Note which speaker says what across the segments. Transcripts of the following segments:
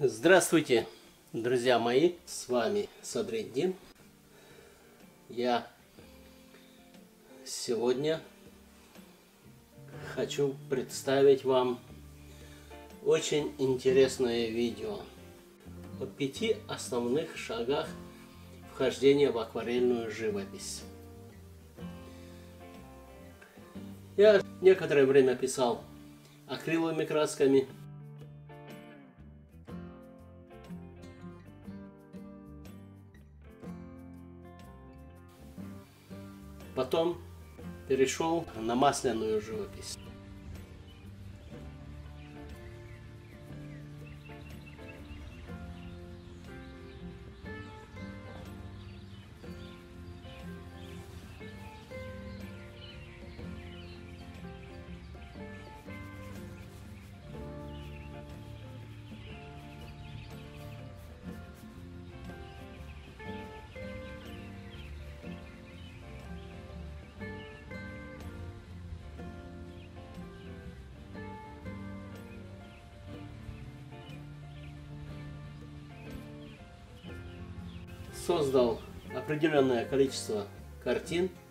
Speaker 1: Здравствуйте, друзья мои, с вами Садреддин. Я сегодня хочу представить вам очень интересное видео о пяти основных шагах вхождения в акварельную живопись. Я некоторое время писал акриловыми красками – Потом перешел на масляную живопись. Создал определенное количество картин –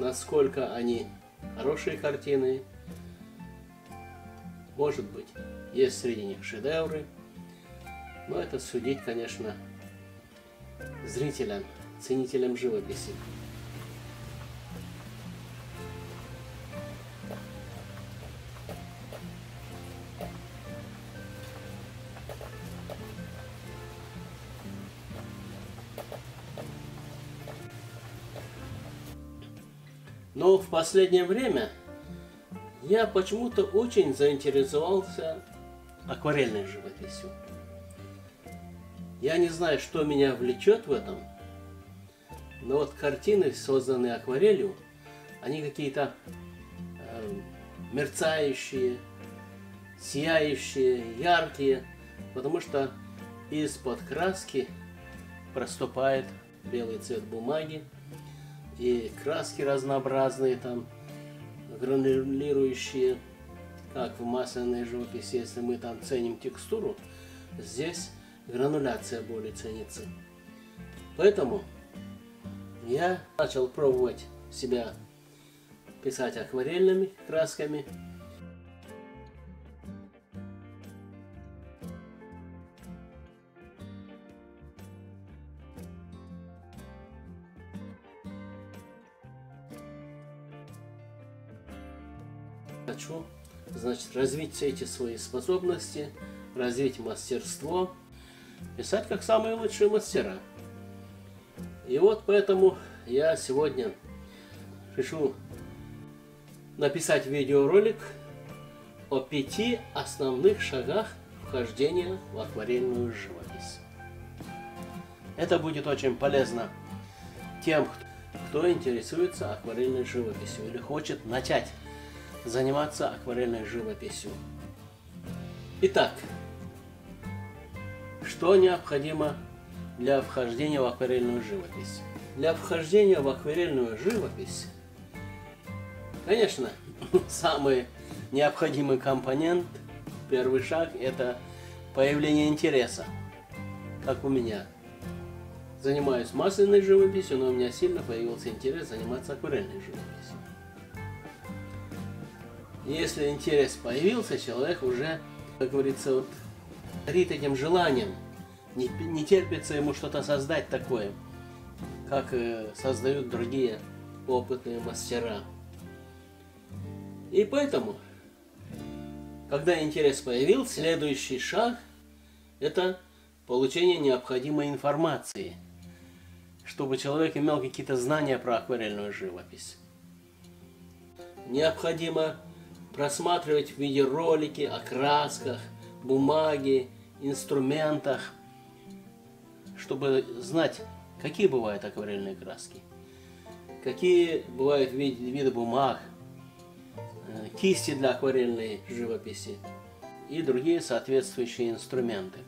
Speaker 1: насколько они хорошие картины. Может быть, есть среди них шедевры, но это судить, конечно, зрителям, ценителям живописи. Последнее время я почему-то очень заинтересовался акварельной живописью. Я не знаю, что меня влечет в этом, но вот картины, созданные акварелью, они какие-то э, мерцающие, сияющие, яркие, потому что из-под краски проступает белый цвет бумаги, и краски разнообразные там, гранулирующие, как в масляной живописи, если мы там ценим текстуру, здесь грануляция более ценится. Поэтому я начал пробовать себя писать акварельными красками – хочу, значит, развить все эти свои способности, развить мастерство, писать как самые лучшие мастера. И вот поэтому я сегодня решу написать видеоролик о пяти основных шагах вхождения в акварельную живопись. Это будет очень полезно тем, кто интересуется акварельной живописью или хочет начать заниматься акварельной живописью. Итак, что необходимо для вхождения в акварельную живопись? Для вхождения в акварельную живопись, конечно, самый необходимый компонент, первый шаг, это появление интереса, как у меня. Занимаюсь масляной живописью, но у меня сильно появился интерес заниматься акварельной живописью. Если интерес появился, человек уже, как говорится, вот, горит этим желанием. Не, не терпится ему что-то создать такое, как э, создают другие опытные мастера. И поэтому, когда интерес появился, следующий шаг – это получения необходимой информации, чтобы человек имел какие-то знания про акварельную живопись. Необходимо просматривать видеоролики о красках, бумаге, инструментах, чтобы знать, какие бывают акварельные краски, какие бывают виды, бумаг, э, кисти для акварельной живописи и другие соответствующие инструменты.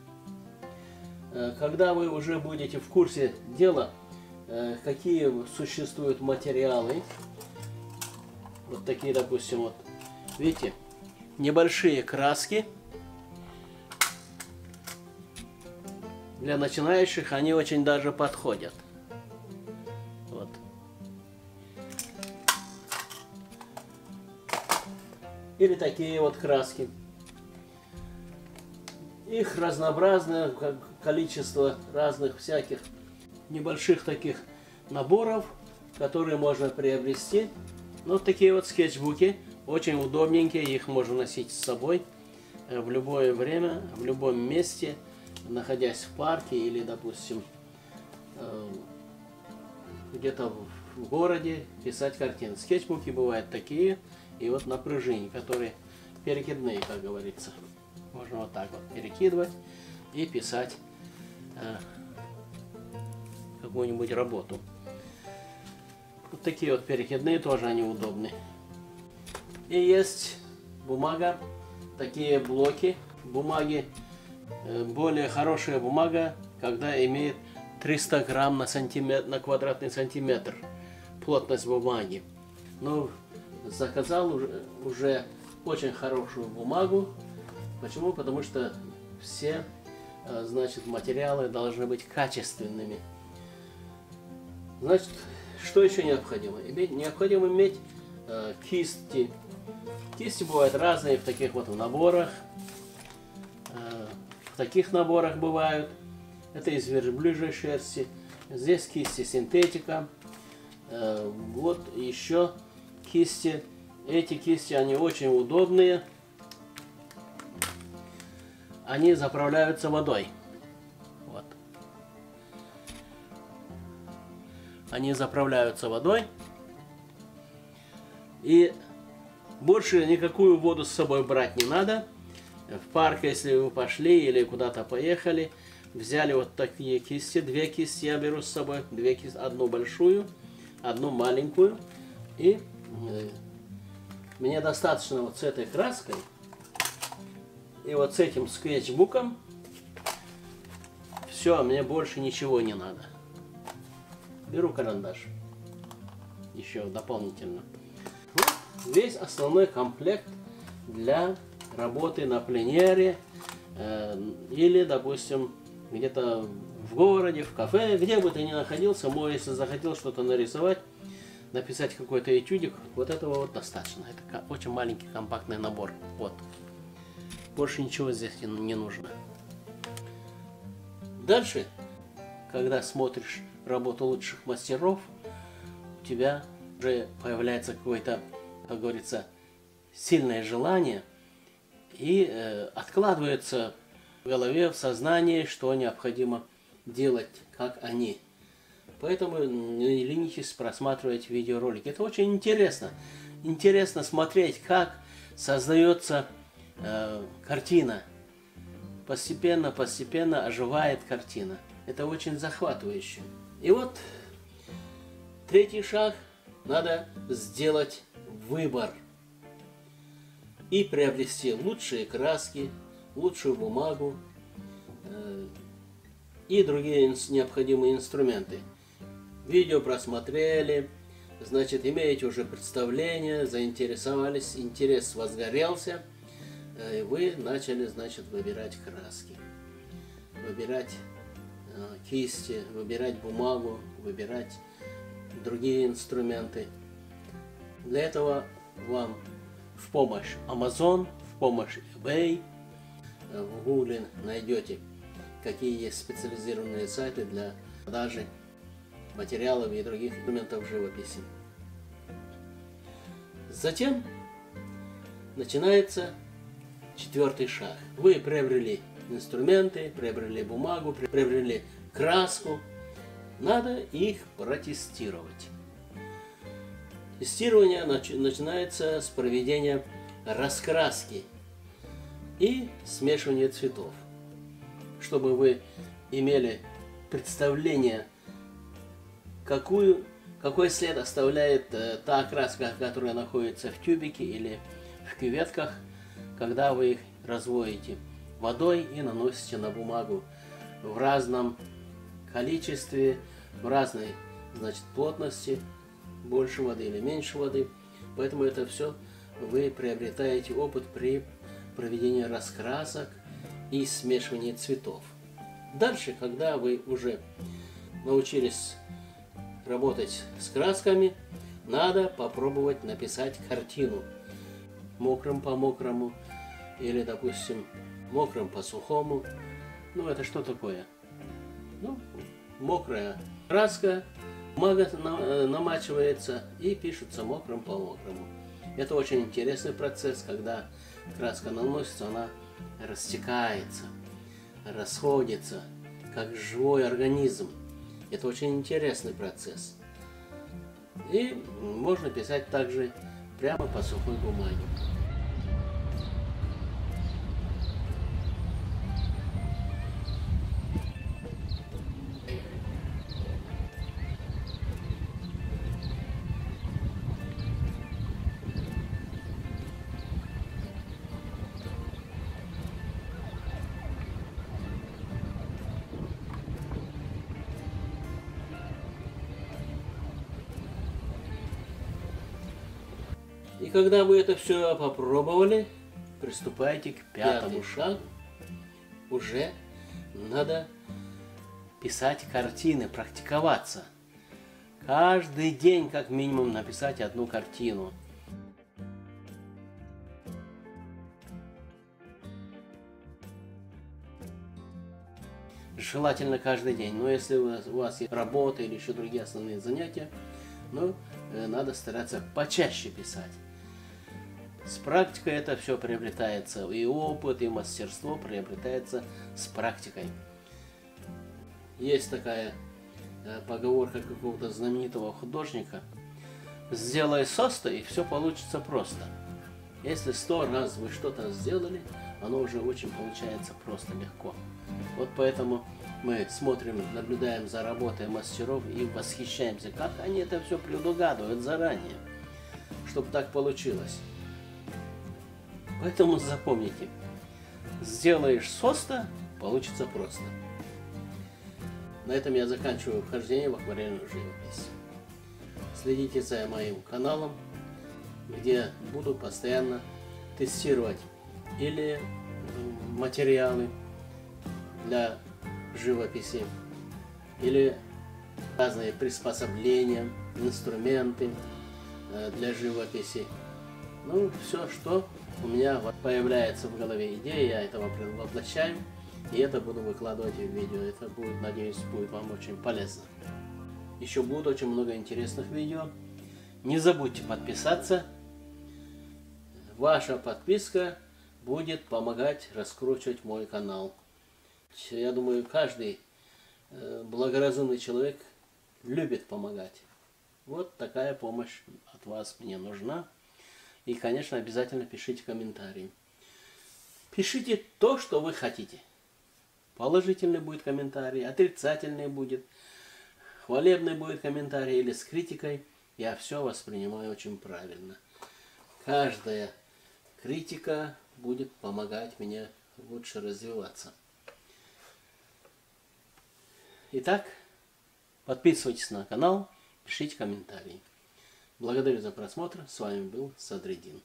Speaker 1: Э, когда вы уже будете в курсе дела, э, какие существуют материалы, вот такие, допустим, вот, видите, небольшие краски, для начинающих они очень даже подходят. Вот. Или такие вот краски. Их разнообразное количество разных всяких небольших таких наборов, которые можно приобрести. Ну, вот такие вот скетчбуки, очень удобненькие, их можно носить с собой э, в любое время, в любом месте, находясь в парке или, допустим, э, где-то в городе писать картины. Скетчбуки бывают такие, и вот на пружине, которые перекидные, как говорится. Можно вот так вот перекидывать и писать э, какую-нибудь работу. Вот такие вот перекидные тоже они удобны. И есть бумага, такие блоки бумаги. Э, более хорошая бумага, когда имеет 300 грамм на, сантиметр, на квадратный сантиметр плотность бумаги. Но заказал уже, уже очень хорошую бумагу, Почему? Потому что все э, значит, материалы должны быть качественными. Значит, что еще необходимо? Необходимо иметь э, кисти. Кисти бывают разные в таких вот наборах. Э, в таких наборах бывают. Это из верблюжьей шерсти. Здесь кисти синтетика. Э, вот еще кисти. Эти кисти, они очень удобные они заправляются водой. Вот. Они заправляются водой. И больше никакую воду с собой брать не надо. В парк, если вы пошли или куда-то поехали, взяли вот такие кисти, две кисти я беру с собой, две кисти, одну большую, одну маленькую. И э, мне достаточно вот с этой краской и вот с этим скетчбуком все, мне больше ничего не надо. Беру карандаш. Еще дополнительно. Весь основной комплект для работы на пленере э, или, допустим, где-то в городе, в кафе, где бы ты ни находился, мой, если захотел что-то нарисовать, написать какой-то этюдик, вот этого вот достаточно. Это очень маленький компактный набор. Вот. Больше ничего здесь не нужно. Дальше, когда смотришь работу лучших мастеров, у тебя уже появляется какое-то, как говорится, сильное желание и э, откладывается в голове, в сознании, что необходимо делать, как они. Поэтому не ленитесь просматривать видеоролики. Это очень интересно. Интересно смотреть, как создается э, картина. Постепенно, постепенно оживает картина. Это очень захватывающе. И вот третий шаг. Надо сделать выбор. И приобрести лучшие краски, лучшую бумагу э, и другие необходимые инструменты. Видео просмотрели, значит, имеете уже представление, заинтересовались, интерес возгорелся – Э, вы начали, значит, выбирать краски, выбирать э, кисти, выбирать бумагу, выбирать другие инструменты. Для этого вам в помощь Amazon, в помощь eBay, э, в Google найдете, какие есть специализированные сайты для продажи материалов и других инструментов живописи. Затем начинается Четвертый шаг. Вы приобрели инструменты, приобрели бумагу, приобрели краску. Надо их протестировать. Тестирование начинается с проведения раскраски и смешивания цветов, чтобы вы имели представление, какую, какой след оставляет э, та окраска, которая находится в тюбике или в кюветках, когда вы их разводите водой и наносите на бумагу в разном количестве, в разной значит, плотности, больше воды или меньше воды. Поэтому это все вы приобретаете опыт при проведении раскрасок и смешивании цветов. Дальше, когда вы уже научились работать с красками, надо попробовать написать картину мокрым по мокрому или, допустим, мокрым по сухому. Ну, это что такое? Ну, мокрая краска, бумага э, намачивается и пишется мокрым по мокрому. Это очень интересный процесс, когда краска наносится, она растекается, расходится, как живой организм. Это очень интересный процесс. И можно писать также прямо по сухой бумаге. И когда вы это все попробовали, приступайте к пятому шагу. Уже надо писать картины, практиковаться. Каждый день как минимум написать одну картину. Желательно каждый день. Но если у вас, у вас есть работа или еще другие основные занятия, ну, э, надо стараться почаще писать. С практикой это все приобретается, и опыт, и мастерство приобретается с практикой. Есть такая э, поговорка какого-то знаменитого художника. Сделай состо, и все получится просто. Если сто раз вы что-то сделали, оно уже очень получается просто легко. Вот поэтому мы смотрим, наблюдаем за работой мастеров и восхищаемся, как они это все предугадывают заранее, чтобы так получилось. Поэтому запомните, сделаешь соста, получится просто. На этом я заканчиваю вхождение в акварельную живопись. Следите за моим каналом, где буду постоянно тестировать или материалы для живописи, или разные приспособления, инструменты э, для живописи. Ну, все, что у меня появляется в голове идея, я этого воплощаю, и это буду выкладывать в видео. Это будет, надеюсь, будет вам очень полезно. Еще будет очень много интересных видео. Не забудьте подписаться. Ваша подписка будет помогать раскручивать мой канал. Я думаю, каждый э, благоразумный человек любит помогать. Вот такая помощь от вас мне нужна. И, конечно, обязательно пишите комментарии. Пишите то, что вы хотите. Положительный будет комментарий, отрицательный будет, хвалебный будет комментарий или с критикой. Я все воспринимаю очень правильно. Каждая критика будет помогать мне лучше развиваться. Итак, подписывайтесь на канал, пишите комментарии. Благодарю за просмотр. С вами был Садридин.